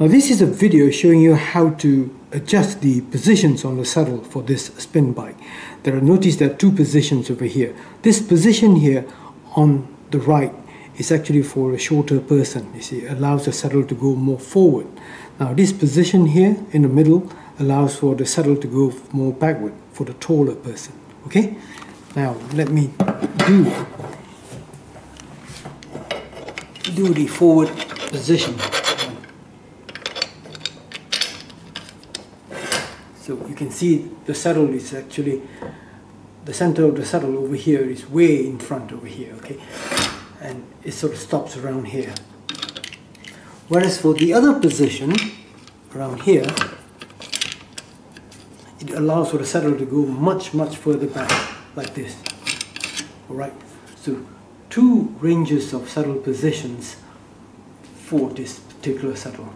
Now this is a video showing you how to adjust the positions on the saddle for this spin bike. There are notice there are two positions over here. This position here on the right is actually for a shorter person. You see, it allows the saddle to go more forward. Now this position here in the middle allows for the saddle to go more backward for the taller person. Okay? Now let me do do the forward position. So you can see the saddle is actually the center of the saddle over here is way in front over here, okay? And it sort of stops around here. Whereas for the other position, around here, it allows for the saddle to go much, much further back, like this. Alright, so two ranges of saddle positions for this particular saddle.